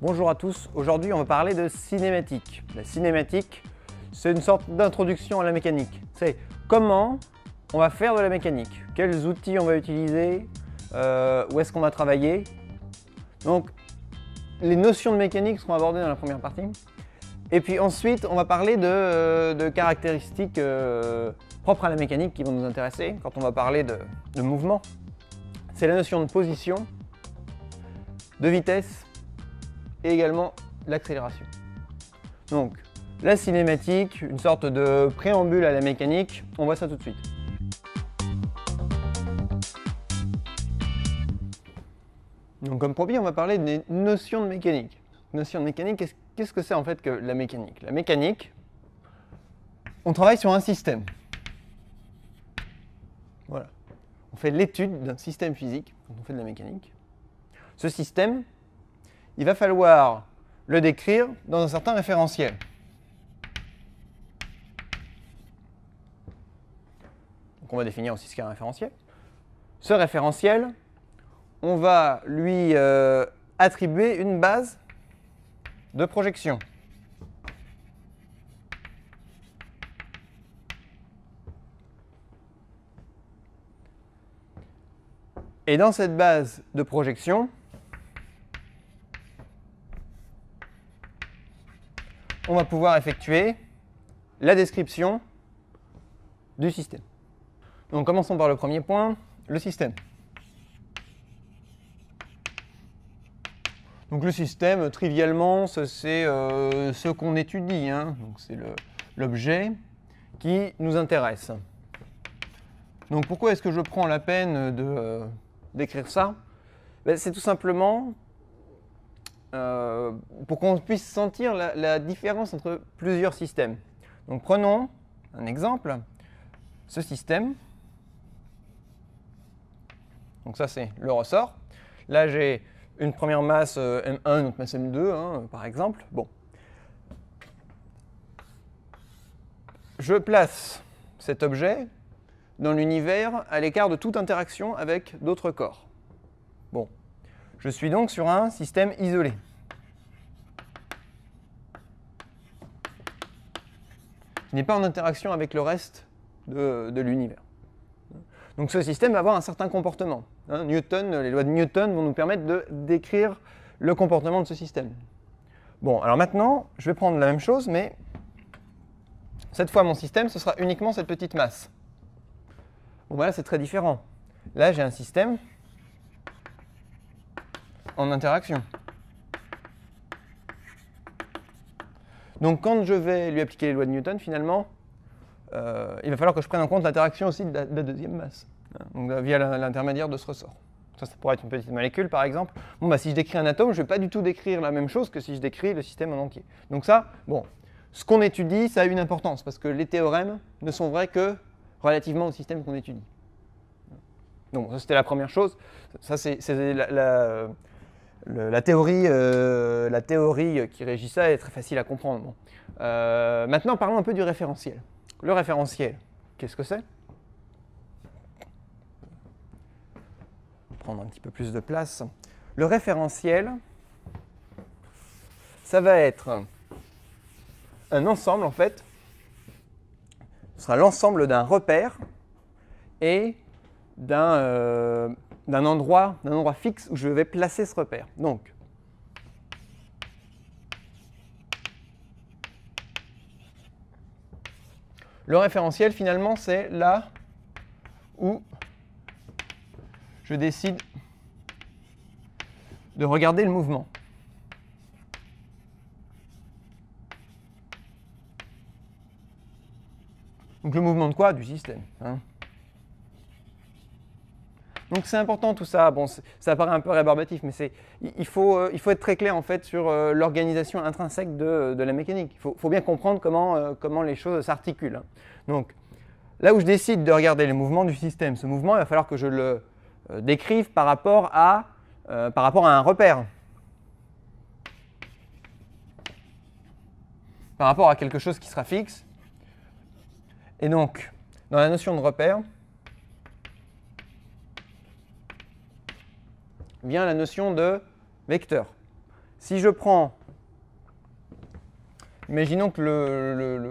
Bonjour à tous, aujourd'hui on va parler de cinématique. La cinématique, c'est une sorte d'introduction à la mécanique. C'est comment on va faire de la mécanique, quels outils on va utiliser, euh, où est-ce qu'on va travailler? Donc les notions de mécanique seront abordées dans la première partie. Et puis ensuite on va parler de, euh, caractéristiques euh, propres à la mécanique qui vont nous intéresser quand on va parler de, de mouvement. C'est la notion de position, de vitesse également l'accélération. Donc, la cinématique, une sorte de préambule à la mécanique, on voit ça tout de suite. Donc comme premier, on va parler des notions de mécanique. Notion de mécanique, qu'est-ce que c'est en fait que la mécanique? La mécanique, on travaille sur un système. Voilà. On fait l'étude d'un système physique on fait de la mécanique. Ce système, il va falloir le décrire dans un certain référentiel. Donc on va définir aussi ce qu'est un référentiel. Ce référentiel, on va lui euh, attribuer une base de projection. Et dans cette base de projection, on va pouvoir effectuer la description du système. Donc commençons par le premier point, le système. Donc le système, trivialement, c'est euh, ce qu'on étudie. Hein. c'est l'objet qui nous intéresse. Donc pourquoi est-ce que je prends la peine euh, d'écrire ça? Ben, C'est tout simplement euh, pour qu'on puisse sentir la, différence entre plusieurs systèmes. Donc prenons un exemple, ce système. Donc ça c'est le ressort. Là j'ai une première masse euh, M1, une autre masse M2 hein, par exemple. Bon. Je place cet objet dans l'univers à l'écart de toute interaction avec d'autres corps. Bon. Je suis donc sur un système isolé. Qui n'est pas en interaction avec le reste de, l'univers. Donc ce système va avoir un certain comportement. Hein. Newton, les lois de Newton vont nous permettre de décrire le comportement de ce système. Bon, alors maintenant, je vais prendre la même chose, mais cette fois, mon système, ce sera uniquement cette petite masse. Bon, voilà, c'est très différent. Là, j'ai un système en interaction. Donc quand je vais lui appliquer les lois de Newton, finalement, euh, il va falloir que je prenne en compte l'interaction aussi de la, deuxième masse, hein, donc, via l'intermédiaire de ce ressort. Ça, ça pourrait être une petite molécule, par exemple. Bon, bah, si je décris un atome, je ne vais pas du tout décrire la même chose que si je décris le système en entier. Donc ça, bon, ce qu'on étudie, ça a une importance, parce que les théorèmes ne sont vrais que relativement au système qu'on étudie. Donc ça, c'était la première chose. Ça, c'est la, théorie, euh, la théorie qui régit ça est très facile à comprendre. Euh, maintenant, parlons un peu du référentiel. Le référentiel, qu'est-ce que c'est? Prendre un petit peu plus de place. Le référentiel, ça va être un ensemble en fait. Ce sera l'ensemble d'un repère et d'un euh, d'un endroit, d'un endroit fixe où je vais placer ce repère. Donc, le référentiel, finalement, c'est là où je décide de regarder le mouvement. Donc le mouvement de quoi? Du système. Hein. Donc c'est important tout ça. Bon, ça paraît un peu rébarbatif, mais c'est, il, faut, euh, il faut être très clair en fait sur euh, l'organisation intrinsèque de, la mécanique. Il faut, bien comprendre comment, euh, comment les choses s'articulent. Hein. Donc là où je décide de regarder les mouvements du système, ce mouvement, il va falloir que je le décrive par rapport à, par rapport à un repère. Par rapport à quelque chose qui sera fixe. Et donc, dans la notion de repère, vient la notion de vecteur. si je prends, imaginons que le,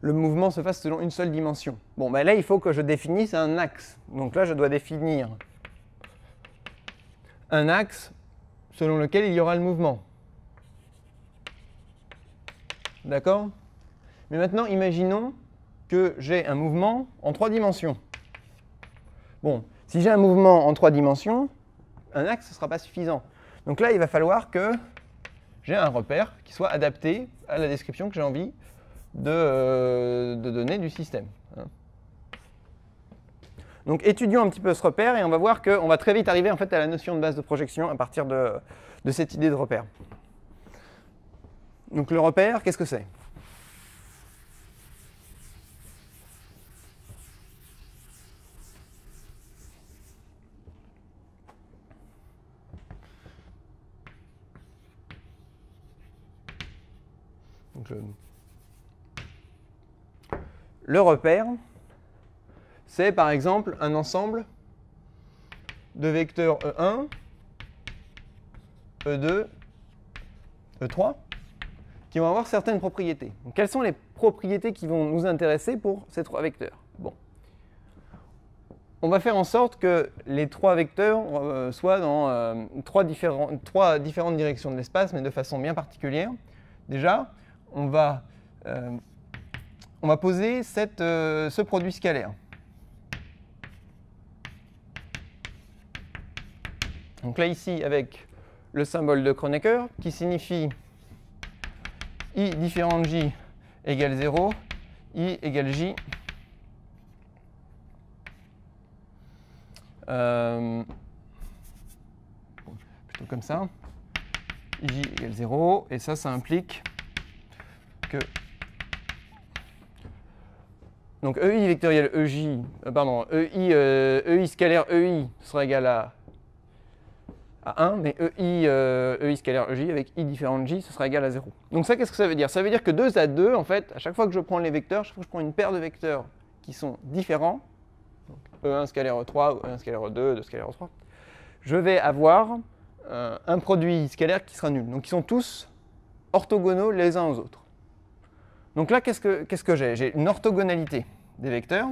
le, mouvement se fasse selon une seule dimension. Bon, ben là, il faut que je définisse un axe. Donc là, je dois définir un axe selon lequel il y aura le mouvement. D'accord? Mais maintenant, imaginons que j'ai un mouvement en trois dimensions. Bon, si j'ai un mouvement en trois dimensions, un axe ne sera pas suffisant. Donc là, il va falloir que j'ai un repère qui soit adapté à la description que j'ai envie de, euh, donner du système. Donc étudions un petit peu ce repère et on va voir qu'on va très vite arriver en fait à la notion de base de projection à partir de cette idée de repère. Donc le repère, qu'est-ce que c'est? Le repère, c'est par exemple un ensemble de vecteurs E1, E2, E3, qui vont avoir certaines propriétés. quelles sont les propriétés qui vont nous intéresser pour ces trois vecteurs? Bon. On va faire en sorte que les trois vecteurs euh, soient dans euh, trois, trois différentes directions de l'espace, mais de façon bien particulière. Déjà, on va, euh, on va poser euh, ce produit scalaire. Donc là ici avec le symbole de Kronecker qui signifie i différent de j égale 0, i égale j. Euh, plutôt comme ça. j égale 0, et ça, ça implique donc EI vectoriel EJ, euh, pardon, EI, euh, EI scalaire EI sera égal à, à 1, mais EI, EI euh, scalaire EJ avec I différent de J, ce sera égal à 0. Donc ça, qu'est-ce que ça veut dire? Ça veut dire que 2 à 2, en fait, à chaque fois que je prends les vecteurs, chaque fois que je prends une paire de vecteurs qui sont différents, E1 scalaire E3 ou E1 scalaire E2, 2 scalaire E3, je vais avoir un produit scalaire qui sera nul. Donc ils sont tous orthogonaux les uns aux autres. Donc là, qu'est-ce que, j'ai? J'ai une orthogonalité des vecteurs.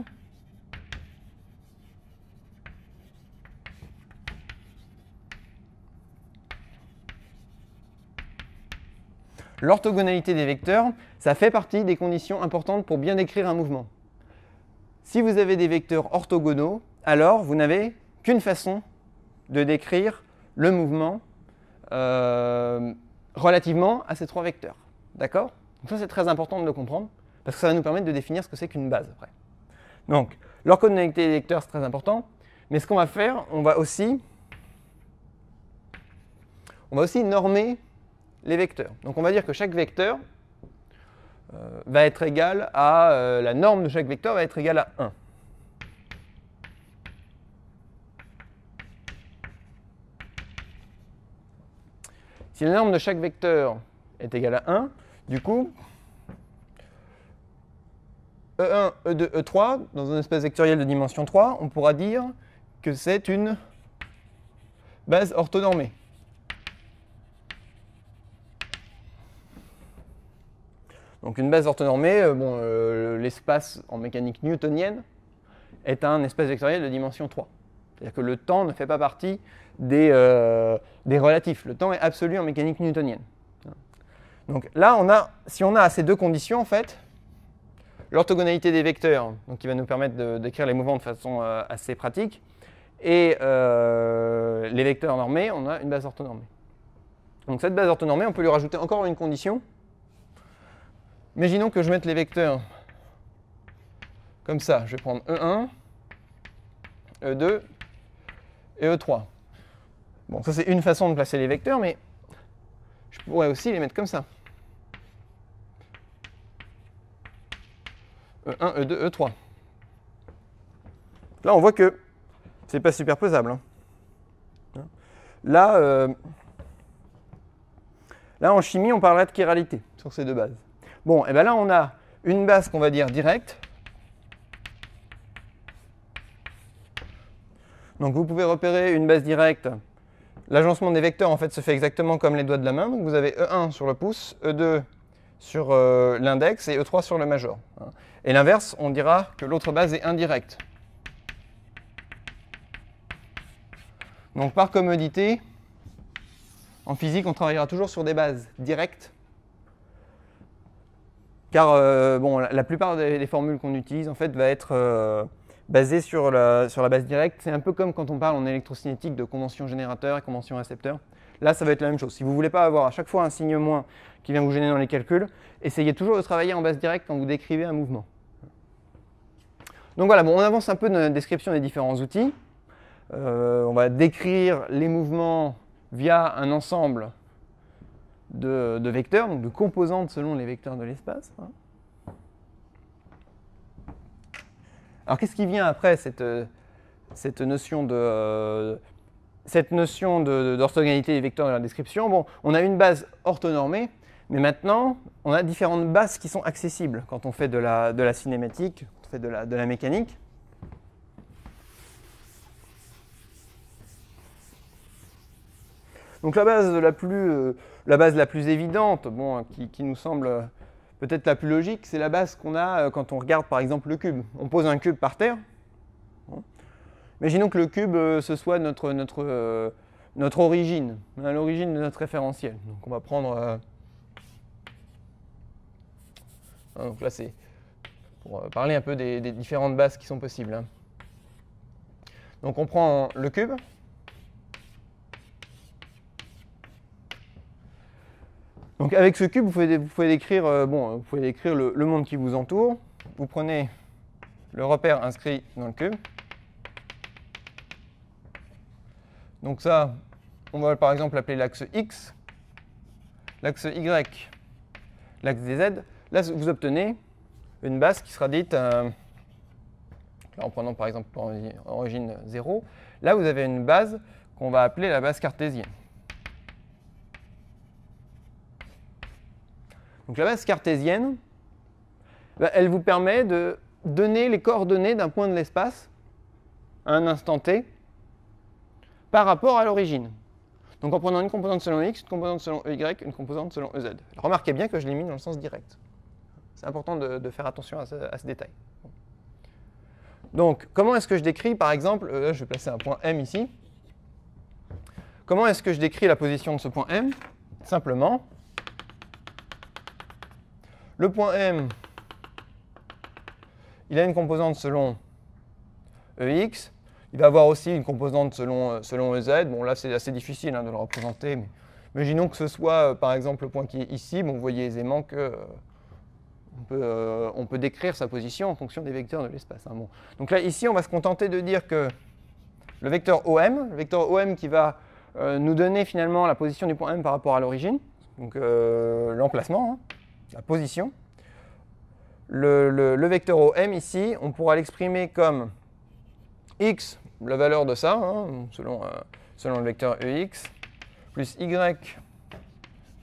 L'orthogonalité des vecteurs, ça fait partie des conditions importantes pour bien décrire un mouvement. Si vous avez des vecteurs orthogonaux, alors vous n'avez qu'une façon de décrire le mouvement euh, relativement à ces trois vecteurs. D'accord? Donc ça, c'est très important de le comprendre, parce que ça va nous permettre de définir ce que c'est qu'une base après. Donc, l'orthogonalité des vecteurs, c'est très important, mais ce qu'on va faire, on va aussi, on va aussi normer les vecteurs. Donc on va dire que chaque vecteur euh, va être égal à, euh, la norme de chaque vecteur va être égale à 1. Si la norme de chaque vecteur est égale à 1, du coup, E1, E2, E3, dans un espace vectoriel de dimension 3, on pourra dire que c'est une base orthonormée. Donc une base orthonormée, euh, euh, l'espace en mécanique newtonienne est un espace vectoriel de dimension 3. C'est-à-dire que le temps ne fait pas partie des, euh, des relatifs. Le temps est absolu en mécanique newtonienne. Donc là, on a, si on a ces deux conditions, en fait, l'orthogonalité des vecteurs, donc qui va nous permettre décrire les mouvements de façon euh, assez pratique, et euh, les vecteurs normés, on a une base orthonormée. Donc cette base orthonormée, on peut lui rajouter encore une condition. Imaginons que je mette les vecteurs comme ça. Je vais prendre E1, E2 et E3. Bon, ça c'est une façon de placer les vecteurs, mais je pourrais aussi les mettre comme ça. E1, E2, E3. Là, on voit que c'est pas superposable. Hein. Là, euh, là, en chimie, on parlerait de chiralité sur ces deux bases. Bon, et bien là, on a une base qu'on va dire directe. Donc vous pouvez repérer une base directe L'agencement des vecteurs en fait se fait exactement comme les doigts de la main. Donc vous avez E1 sur le pouce, E2 sur euh, l'index et E3 sur le major. Et l'inverse, on dira que l'autre base est indirecte. Donc par commodité, en physique, on travaillera toujours sur des bases directes. Car euh, bon, la, plupart des, formules qu'on utilise en fait va être euh, basée sur la, sur la base directe. C'est un peu comme quand on parle en électrocinétique de convention générateur et convention récepteur. Là, ça va être la même chose. Si vous ne voulez pas avoir à chaque fois un signe moins qui vient vous gêner dans les calculs, essayez toujours de travailler en base directe quand vous décrivez un mouvement. Donc voilà, bon, on avance un peu dans la description des différents outils. Euh, on va décrire les mouvements via un ensemble de, vecteurs, donc de composantes selon les vecteurs de l'espace. Hein. Alors qu'est-ce qui vient après cette, cette notion de cette notion d'orthogonalité des vecteurs de la description Bon, on a une base orthonormée, mais maintenant on a différentes bases qui sont accessibles quand on fait de la, cinématique, quand on fait de la, mécanique. Donc la base la plus, euh, la base la plus évidente, bon, qui, nous semble peut-être la plus logique, c'est la base qu'on a euh, quand on regarde par exemple le cube. On pose un cube par terre. Imaginons que le cube, ce soit notre, notre, notre origine, hein, l'origine de notre référentiel. Donc on va prendre... Hein, donc là c'est pour parler un peu des, différentes bases qui sont possibles. Hein. Donc on prend le cube, Donc avec ce cube, vous pouvez, décrire, euh, bon, vous pouvez décrire le, monde qui vous entoure. Vous prenez le repère inscrit dans le cube. Donc ça, on va par exemple appeler l'axe X, l'axe Y, l'axe des Z. Là, vous obtenez une base qui sera dite, euh, en prenant par exemple origine 0, là vous avez une base qu'on va appeler la base cartésienne. Donc la base cartésienne, bah, elle vous permet de donner les coordonnées d'un point de l'espace à un instant t par rapport à l'origine. Donc en prenant une composante selon x, une composante selon ey, une composante selon ez. Remarquez bien que je l'ai mis dans le sens direct. C'est important de, faire attention à ce, détail. Donc comment est-ce que je décris par exemple, euh, je vais placer un point M ici. Comment est-ce que je décris la position de ce point M? Simplement, le point M, il a une composante selon EX. Il va avoir aussi une composante selon, euh, selon EZ. Bon, là, c'est assez difficile hein, de le représenter, mais imaginons que ce soit, euh, par exemple, le point qui est ici. Bon, vous voyez aisément que euh, on, peut, décrire sa position en fonction des vecteurs de l'espace. Hein. Donc là, ici, on va se contenter de dire que le vecteur OM, le vecteur OM qui va nous donner finalement la position du point M par rapport à l'origine, donc l'emplacement, hein la position. Le, vecteur OM ici, on pourra l'exprimer comme x, la valeur de ça, hein, selon, euh, selon le vecteur EX, plus y,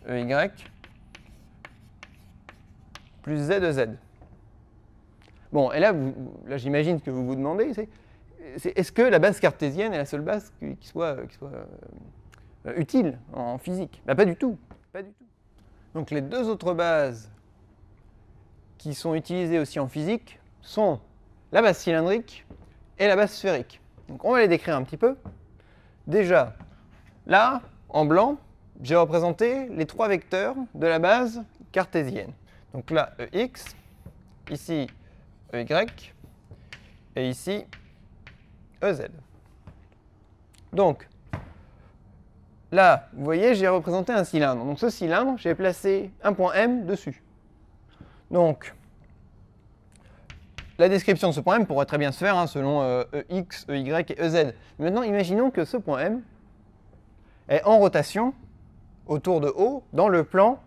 EY, plus z de z. Bon, et là, là j'imagine que vous vous demandez, c'est est-ce que la base cartésienne est la seule base qui, soit, qui soit euh, utile en physique? Ben, Pas du tout. Pas du tout. Donc les deux autres bases qui sont utilisées aussi en physique sont la base cylindrique et la base sphérique. Donc on va les décrire un petit peu. Déjà, là, en blanc, j'ai représenté les trois vecteurs de la base cartésienne. Donc là, EX, ici EY, et ici EZ. Donc, Là, vous voyez, j'ai représenté un cylindre. Donc ce cylindre, j'ai placé un point M dessus. Donc, la description de ce point M pourrait très bien se faire hein, selon euh, EX, EY et EZ. Maintenant, imaginons que ce point M est en rotation autour de O dans le plan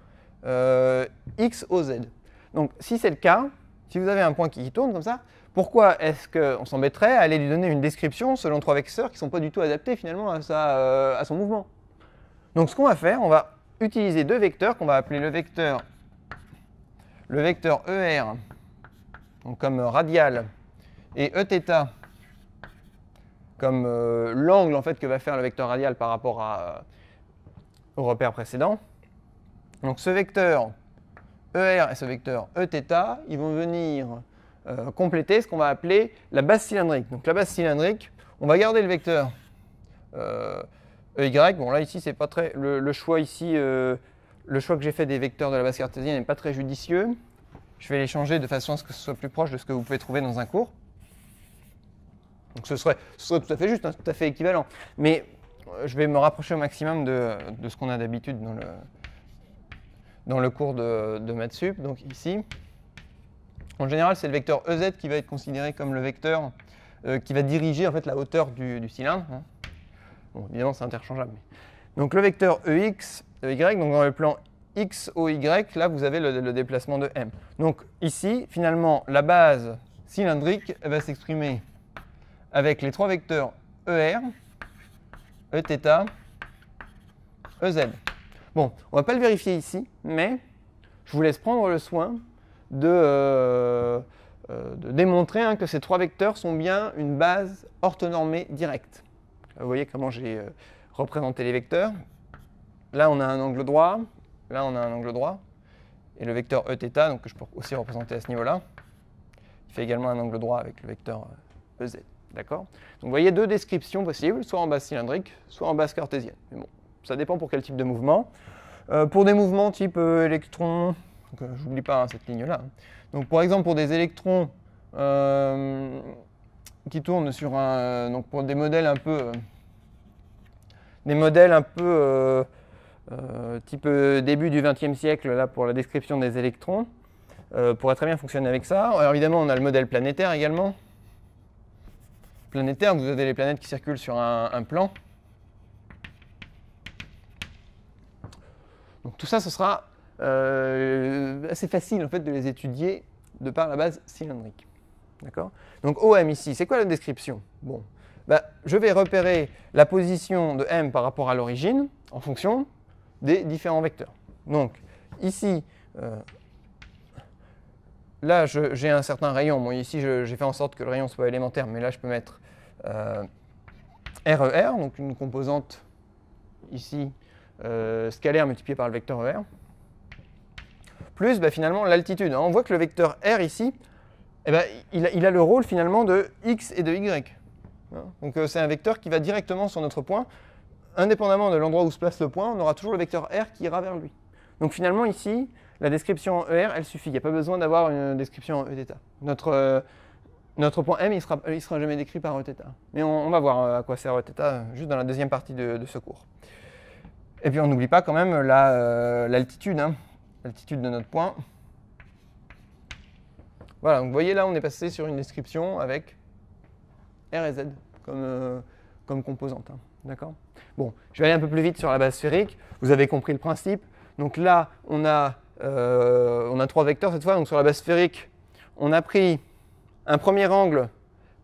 euh, X, OZ. Donc, si c'est le cas, si vous avez un point qui tourne comme ça, pourquoi est-ce qu'on s'embêterait à aller lui donner une description selon trois vecteurs qui ne sont pas du tout adaptés finalement à, euh, à son mouvement? Donc ce qu'on va faire, on va utiliser deux vecteurs qu'on va appeler le vecteur, le vecteur ER, comme radial, et Eθ comme euh, l'angle en fait que va faire le vecteur radial par rapport à, au repère précédent. Donc ce vecteur ER et ce vecteur Eθ, ils vont venir compléter ce qu'on va appeler la base cylindrique. Donc la base cylindrique, on va garder le vecteur EY. Bon là ici c'est pas très le, choix ici le choix que j'ai fait des vecteurs de la base cartésienne n'est pas très judicieux. Je vais les changer de façon à ce que ce soit plus proche de ce que vous pouvez trouver dans un cours. Donc ce serait, tout à fait juste, hein, tout à fait équivalent. Mais euh, je vais me rapprocher au maximum de, ce qu'on a d'habitude dans le, cours de, de maths sup. Donc ici, en général, c'est le vecteur EZ qui va être considéré comme le vecteur euh, qui va diriger en fait, la hauteur du, cylindre. Hein. Bon, évidemment, c'est interchangeable. Donc le vecteur EX, EY, donc dans le plan x, o, y, là vous avez le, déplacement de m. Donc ici, finalement, la base cylindrique va s'exprimer avec les trois vecteurs ER, Eθ, Ez. Bon, on ne va pas le vérifier ici, mais je vous laisse prendre le soin de, euh, euh, démontrer hein, que ces trois vecteurs sont bien une base orthonormée directe. Vous voyez comment j'ai euh, représenté les vecteurs. Là, on a un angle droit, Là, on a un angle droit. Et le vecteur Eθ, donc, que je peux aussi représenter à ce niveau-là, il fait également un angle droit avec le vecteur EZ. D'accord? Donc vous voyez deux descriptions possibles, soit en base cylindrique, soit en base cartésienne. Mais bon, ça dépend pour quel type de mouvement. Euh, pour des mouvements type euh, électron, euh, je n'oublie pas hein, cette ligne-là. Hein. Donc par exemple pour des électrons qui tournent sur un, donc pour des modèles un peu, des modèles un peu euh, type euh, début du XXe siècle, là, pour la description des électrons, euh, pourrait très bien fonctionner avec ça. Alors évidemment, on a le modèle planétaire également. Planétaire, vous avez les planètes qui circulent sur un, plan. Donc tout ça, ce sera assez facile en fait de les étudier de par la base cylindrique. D'accord? Donc OM ici, c'est quoi la description? Bon, bah, je vais repérer la position de M par rapport à l'origine en fonction des différents vecteurs. Donc ici, euh, là j'ai un certain rayon. Bon, ici j'ai fait en sorte que le rayon soit élémentaire, mais là je peux mettre euh, RER, donc une composante ici euh, scalaire multipliée par le vecteur ER, plus bah, finalement l'altitude. On voit que le vecteur R ici, eh ben, il, a, il, a, le rôle finalement de x et de y. Donc c'est un vecteur qui va directement sur notre point indépendamment de l'endroit où se place le point, on aura toujours le vecteur R qui ira vers lui. Donc finalement ici, la description en ER, elle suffit. Il n'y a pas besoin d'avoir une description en Eθ. Notre, euh, notre point M, il ne sera, il sera jamais décrit par Eθ. Mais on, va voir euh, à quoi sert Eθ euh, juste dans la deuxième partie de, ce cours. Et puis on n'oublie pas quand même l'altitude, hein. l'altitude de notre point. Voilà, donc vous voyez là, on est passé sur une description avec R et Z comme, comme composante. Hein. D'accord Bon, je vais aller un peu plus vite sur la base sphérique. Vous avez compris le principe. Donc là, on a, euh, on a trois vecteurs cette fois. Donc sur la base sphérique, on a pris un premier angle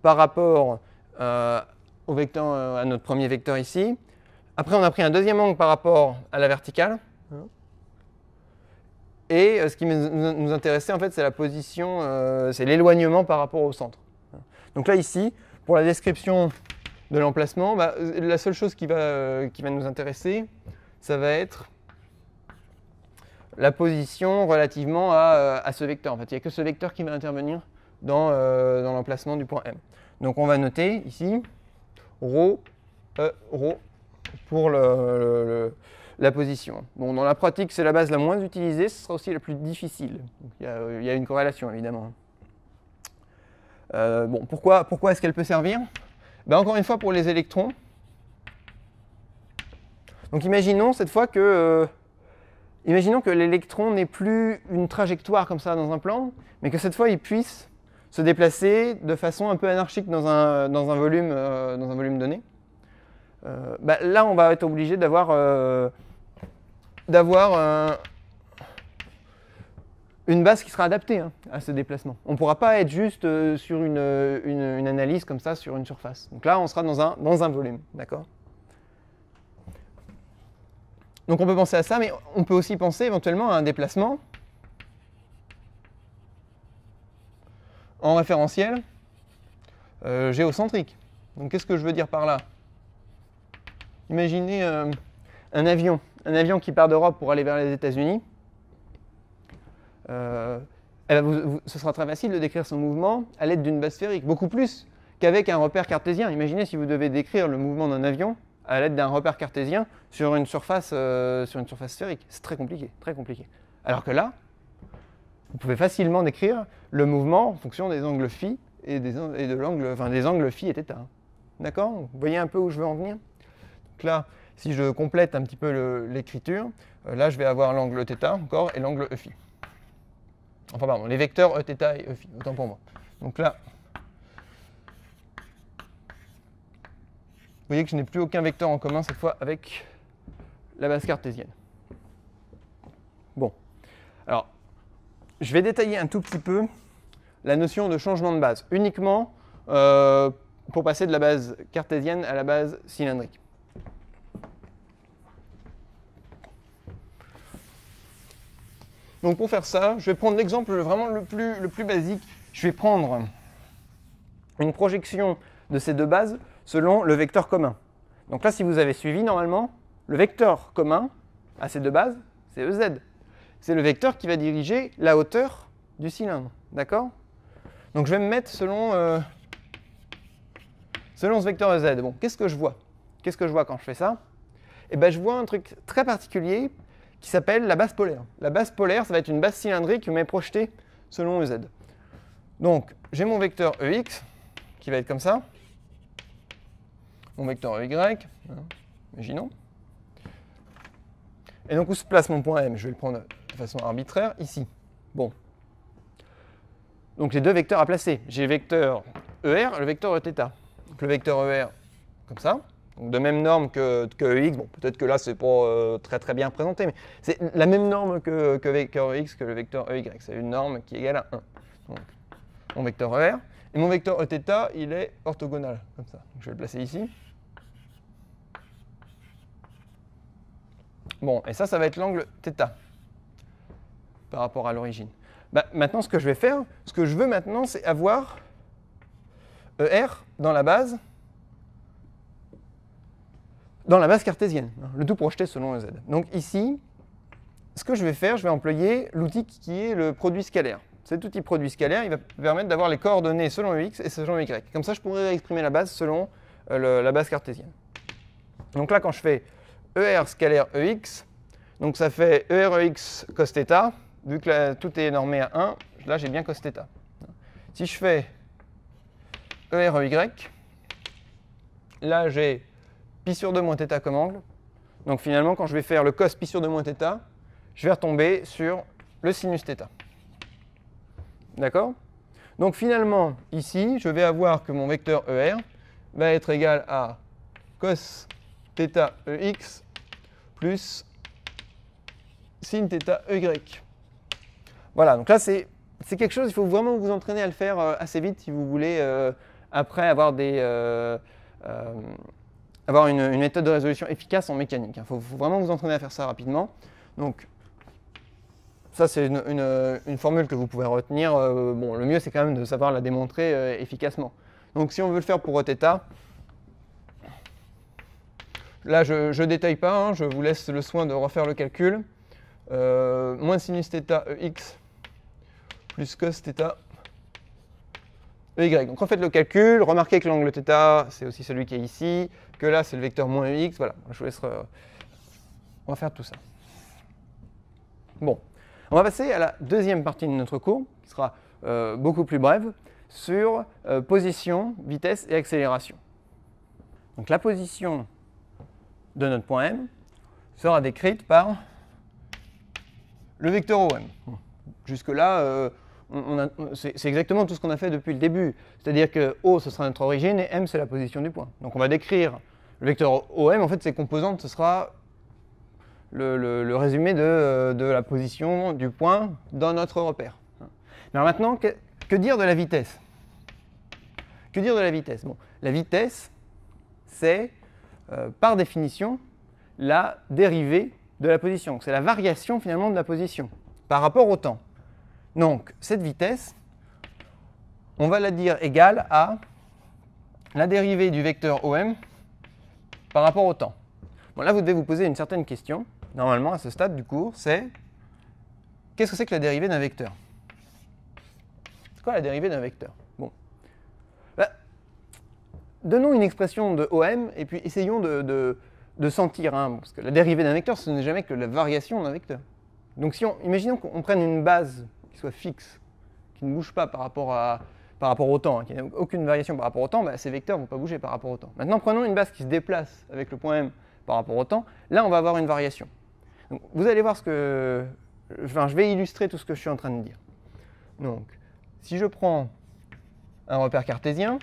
par rapport euh, au vecteur, euh, à notre premier vecteur ici. Après, on a pris un deuxième angle par rapport à la verticale. Et ce qui nous intéressait, en fait, c'est la position, c'est l'éloignement par rapport au centre. Donc là, ici, pour la description de l'emplacement, bah, la seule chose qui va, qui va nous intéresser, ça va être la position relativement à, à ce vecteur. En fait, il n'y a que ce vecteur qui va intervenir dans, euh, l'emplacement du point M. Donc on va noter ici ρ, ρ pour la position. Bon, dans la pratique, c'est la base la moins utilisée, ce sera aussi la plus difficile. il, y a, une corrélation évidemment. Euh, bon, pourquoi est-ce qu'elle peut servir? Ben, encore une fois, pour les électrons, donc imaginons cette fois que, euh, imaginons que l'électron n'ait plus une trajectoire comme ça dans un plan, mais que cette fois il puisse se déplacer de façon un peu anarchique dans un, dans un, volume, euh, dans un volume donné. Euh, ben, là, on va être obligé d'avoir d'avoir un, une base qui sera adaptée hein, à ce déplacement. On ne pourra pas être juste euh, sur une, une, analyse comme ça sur une surface. Donc là, on sera dans un, dans un volume, d'accord? Donc on peut penser à ça, mais on peut aussi penser éventuellement à un déplacement en référentiel euh, géocentrique. Donc qu'est-ce que je veux dire par là? Imaginez euh, un avion, un avion qui part d'Europe pour aller vers les États-Unis. Euh, eh ben, ce sera très facile de décrire son mouvement à l'aide d'une base sphérique, beaucoup plus qu'avec un repère cartésien. Imaginez si vous devez décrire le mouvement d'un avion à l'aide d'un repère cartésien sur une surface, euh, sphérique. C'est très compliqué, très compliqué. Alors que là, vous pouvez facilement décrire le mouvement en fonction des angles phi et, des, de l'angle, enfin, des angles phi et θ. D'accord? Vous voyez un peu où je veux en venir? Donc là, si je complète un petit peu l'écriture, euh, là je vais avoir l'angle θ encore et l'angle phi. Enfin pardon, les vecteurs e θ et e phi, autant pour moi. Donc là, Vous voyez que je n'ai plus aucun vecteur en commun cette fois avec la base cartésienne. Bon, alors je vais détailler un tout petit peu la notion de changement de base, uniquement euh, pour passer de la base cartésienne à la base cylindrique. Donc pour faire ça, je vais prendre l'exemple vraiment le plus, basique. Je vais prendre une projection de ces deux bases selon le vecteur commun. Donc là, si vous avez suivi, normalement, le vecteur commun à ces deux bases, c'est EZ. C'est le vecteur qui va diriger la hauteur du cylindre. D'accord? Donc je vais me mettre selon, euh, ce vecteur EZ. Bon, qu'est-ce que je vois? Qu'est-ce que je vois quand je fais ça? Eh bien, je vois un truc très particulier qui s'appelle la base polaire. La base polaire, ça va être une base cylindrique m'est projetée selon EZ. Donc, j'ai mon vecteur EX qui va être comme ça mon vecteur y, hein, imaginons. Et donc où se place mon point M? Je vais le prendre de façon arbitraire ici. Bon. Donc les deux vecteurs à placer. J'ai le vecteur ER et le vecteur Eθ. Donc le vecteur ER, comme ça. De même norme que, que EX. Bon, peut-être que là, c'est pas euh, très très bien présenté, mais c'est la même norme que, que vecteur EX que le vecteur EY. C'est une norme qui est égale à 1. Donc mon vecteur ER. Et mon vecteur Eθ, il est orthogonal, comme ça. Je vais le placer ici. Bon, et ça, ça va être l'angle θ par rapport à l'origine. Bah, maintenant, ce que je vais faire, ce que je veux maintenant, c'est avoir ER dans la base, dans la base cartésienne, hein, le tout projeté selon EZ. Donc ici, ce que je vais faire, je vais employer l'outil qui est le produit scalaire. Cet outil produit scalaire, il va permettre d'avoir les coordonnées selon EX et selon Y. Comme ça, je pourrais exprimer la base selon euh, la base cartésienne. Donc là, quand je fais ER scalaire EX. Donc ça fait EREX cos θ. Vu que tout est normé à 1, là j'ai bien cos θ. Si je fais EREY, là j'ai pi sur 2 moins θ comme angle. Donc finalement, quand je vais faire le cos pi sur 2 moins θ, je vais retomber sur le sinus θ. D'accord Donc finalement, ici, je vais avoir que mon vecteur ER va être égal à cos θ EX plus sin θ EY. Voilà, donc là c'est quelque chose, il faut vraiment vous entraîner à le faire euh, assez vite si vous voulez euh, après avoir, des, euh, avoir une, méthode de résolution efficace en mécanique. Il faut, vraiment vous entraîner à faire ça rapidement. Donc ça c'est une, une, formule que vous pouvez retenir. bon, le mieux c'est quand même de savoir la démontrer efficacement. Donc si on veut le faire pour θ, Là, je ne détaille pas, hein, je vous laisse le soin de refaire le calcul. Euh, moins sinus θ ex plus cos θ ey. Donc refaites le calcul, remarquez que l'angle θ, c'est aussi celui qui est ici, que là, c'est le vecteur moins ex. Voilà, je vous laisse... On va faire tout ça. Bon, on va passer à la deuxième partie de notre cours, qui sera euh, beaucoup plus brève, sur euh, position, vitesse et accélération. Donc la position de notre point M sera décrite par le vecteur OM. Jusque-là, euh, c'est exactement tout ce qu'on a fait depuis le début. C'est-à-dire que O, ce sera notre origine et M, c'est la position du point. Donc on va décrire le vecteur OM, en fait, ses composantes, ce sera le, résumé de, la position du point dans notre repère. Maintenant, que, que dire de la vitesse? Que dire de la vitesse? Bon, la vitesse, c'est euh, par définition, la dérivée de la position. C'est la variation finalement de la position par rapport au temps. Donc cette vitesse, on va la dire égale à la dérivée du vecteur OM par rapport au temps. Bon, là, vous devez vous poser une certaine question, normalement, à ce stade du cours, c'est qu'est-ce que c'est que la dérivée d'un vecteur? C'est quoi la dérivée d'un vecteur? Bon. Bah, donnons une expression de OM et puis essayons de, sentir, hein, parce que la dérivée d'un vecteur, ce n'est jamais que la variation d'un vecteur. Donc, si on, imaginons qu'on prenne une base soit fixe, qui ne bouge pas par rapport, à, par rapport au temps, hein, qui n'a aucune variation par rapport au temps, bah, ces vecteurs ne vont pas bouger par rapport au temps. Maintenant, prenons une base qui se déplace avec le point M par rapport au temps. Là, on va avoir une variation. vous allez voir ce que... Je vais illustrer tout ce que je suis en train de dire. Donc, si je prends un repère cartésien,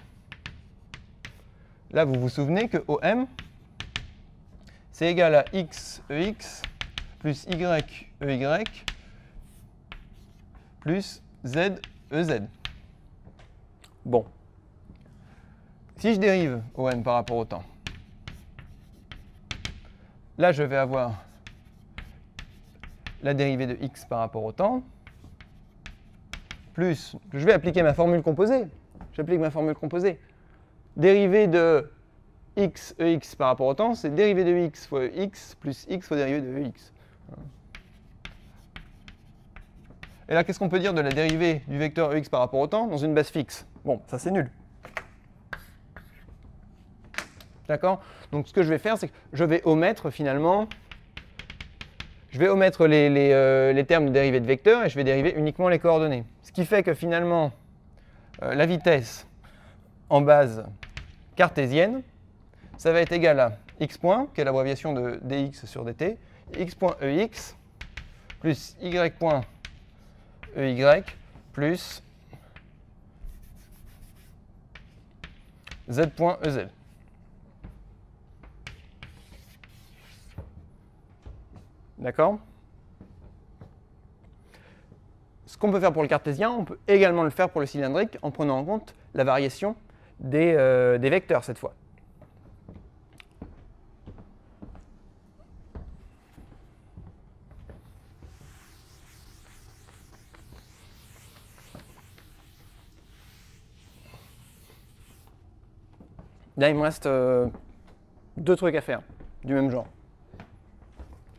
là, vous vous souvenez que OM, c'est égal à x ex plus y ey plus z ez. Bon. Si je dérive OM par rapport au temps, là je vais avoir la dérivée de x par rapport au temps, plus, je vais appliquer ma formule composée, j'applique ma formule composée, dérivée de x ex par rapport au temps, c'est dérivée de x fois x plus x fois dérivée de ex. Et là, qu'est-ce qu'on peut dire de la dérivée du vecteur ex par rapport au temps dans une base fixe? Bon, ça c'est nul. D'accord? Donc ce que je vais faire, c'est que je vais omettre finalement, je vais omettre les, euh, termes de dérivée de vecteur et je vais dériver uniquement les coordonnées. Ce qui fait que finalement, euh, la vitesse en base cartésienne, ça va être égal à x point, qui est l'abréviation de dx sur dt, x point ex, plus y point ey, plus z.ez. D'accord? Ce qu'on peut faire pour le cartésien, on peut également le faire pour le cylindrique en prenant en compte la variation des, euh, des vecteurs cette fois. Là, il me reste euh, deux trucs à faire, du même genre.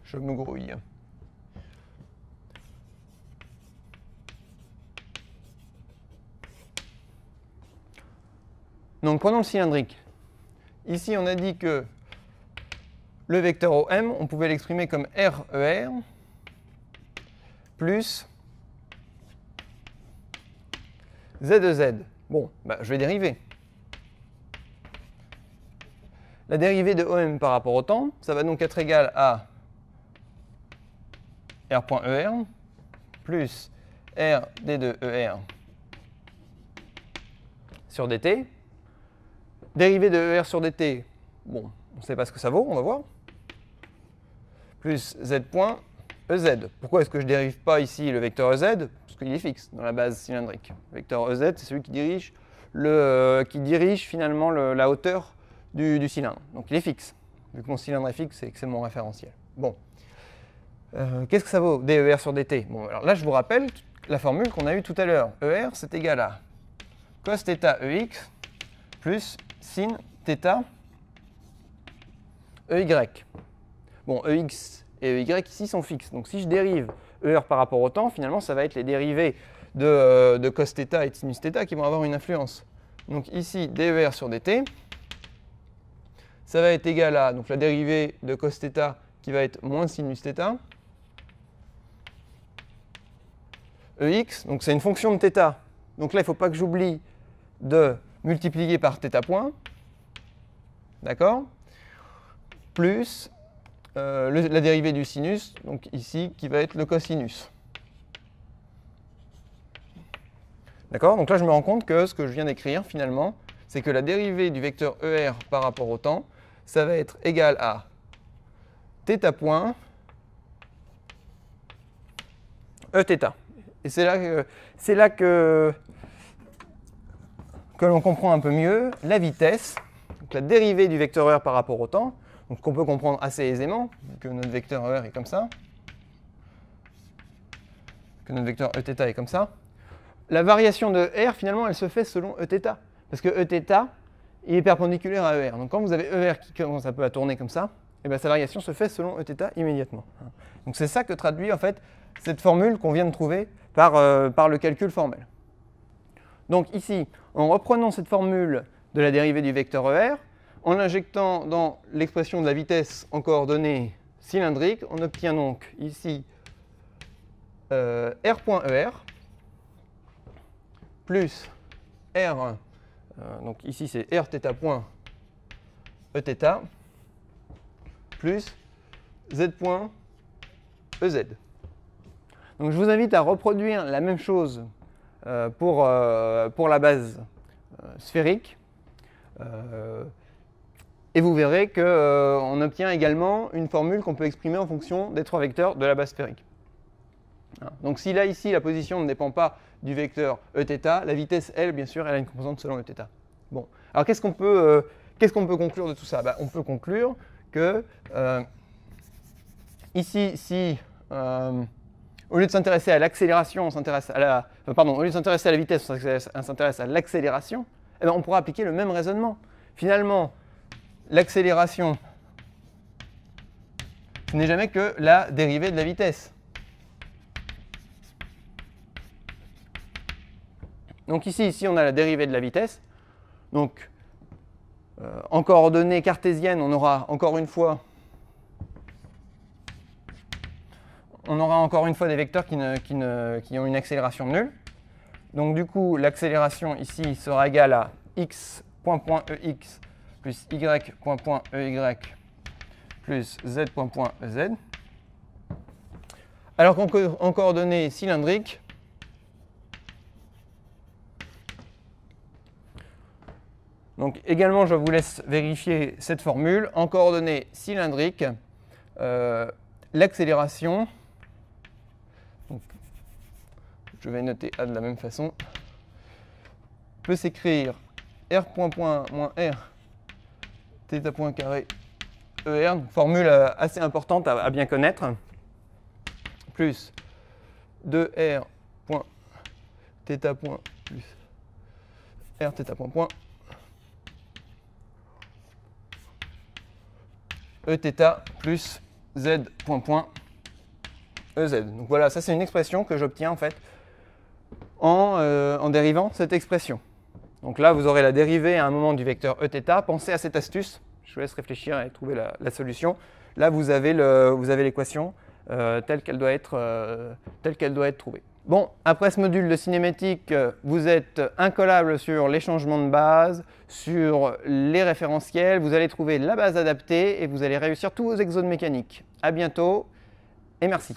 Je me grouille. Donc prenons le cylindrique. Ici, on a dit que le vecteur OM, on pouvait l'exprimer comme RER e plus Z de Z. Bon, bah, je vais dériver. La dérivée de OM par rapport au temps, ça va donc être égal à R.ER e plus R d de ER sur dt. Dérivée de ER sur dt, bon, on ne sait pas ce que ça vaut, on va voir. Plus Z point EZ. Pourquoi est-ce que je ne dérive pas ici le vecteur EZ Parce qu'il est fixe dans la base cylindrique. Le vecteur EZ, c'est celui qui dirige, euh, qui dirige finalement la hauteur du, cylindre. Donc il est fixe. Vu que mon cylindre est fixe, c'est que c'est mon référentiel. Bon. Euh, qu'est-ce que ça vaut DER sur dt Bon, alors là, je vous rappelle la formule qu'on a eue tout à l'heure. ER, c'est égal à cos θ EX plus sin θ EY. Bon, EX et EY ici sont fixes. Donc si je dérive ER par rapport au temps, finalement, ça va être les dérivés de, euh, de cos θ et de sinus θ qui vont avoir une influence. Donc ici, DER sur dt, ça va être égal à donc la dérivée de cos θ qui va être moins sinus θ. Ex, donc c'est une fonction de θ. Donc là, il ne faut pas que j'oublie de multiplier par θ point. D'accord Plus euh, la dérivée du sinus, donc ici, qui va être le cosinus. D'accord Donc là, je me rends compte que ce que je viens d'écrire, finalement, c'est que la dérivée du vecteur ER par rapport au temps, ça va être égal à θ point Eθ. Et c'est là que, c'est là que, que l'on comprend un peu mieux la vitesse, donc la dérivée du vecteur R par rapport au temps, donc qu'on peut comprendre assez aisément, que notre vecteur R est comme ça, que notre vecteur Eθ est comme ça. La variation de R, finalement, elle se fait selon Eθ, parce que Eθ il est perpendiculaire à ER. Donc quand vous avez ER qui commence un peu à tourner comme ça, et bien sa variation se fait selon Eθ immédiatement. Donc c'est ça que traduit en fait cette formule qu'on vient de trouver par, euh, par le calcul formel. Donc ici, en reprenant cette formule de la dérivée du vecteur ER, en l'injectant dans l'expression de la vitesse en coordonnées cylindriques, on obtient donc ici euh, R.ER plus R, euh, donc ici c'est R point E plus Z point EZ. Donc je vous invite à reproduire la même chose euh, pour, pour la base sphérique. Et vous verrez qu'on euh, obtient également une formule qu'on peut exprimer en fonction des trois vecteurs de la base sphérique. Donc si là, ici, la position ne dépend pas du vecteur Eθ, la vitesse, elle, bien sûr, elle a une composante selon Eθ. Bon, alors qu'est-ce qu'on peut, euh, conclure de tout ça? Bah, On peut conclure que euh, ici, si au lieu de s'intéresser à l'accélération, on s'intéresse à la, pardon, au lieu de s'intéresser à la vitesse, on s'intéresse à l'accélération, eh ben, on pourra appliquer le même raisonnement. Finalement, l'accélération, ce n'est jamais que la dérivée de la vitesse. Donc ici, ici, on a la dérivée de la vitesse. Donc, euh, en coordonnées cartésiennes, on aura encore une fois on aura encore une fois des vecteurs qui, ont une accélération nulle. Donc du coup, l'accélération ici sera égale à x point point ex plus y.ey plus z.ez. Alors qu'en coordonnées cylindriques, donc également je vous laisse vérifier cette formule. En coordonnées cylindriques, euh, l'accélération, je vais noter A de la même façon, peut s'écrire r point point moins r θ point carré ER, formule euh, assez importante à, bien connaître, plus 2R point θ point plus R θ point point Eθ plus Z point point EZ. Donc voilà, ça c'est une expression que j'obtiens en fait en, euh, en dérivant cette expression. Donc là, vous aurez la dérivée à un moment du vecteur Eθ. Pensez à cette astuce. Je vous laisse réfléchir et trouver la, solution. Là, vous avez l'équation euh, telle qu'elle euh, doit être trouvée. Bon, après ce module de cinématique, euh, vous êtes incollable sur les changements de base, sur les référentiels, vous allez trouver la base adaptée et vous allez réussir tous vos exodes mécaniques. A bientôt et merci.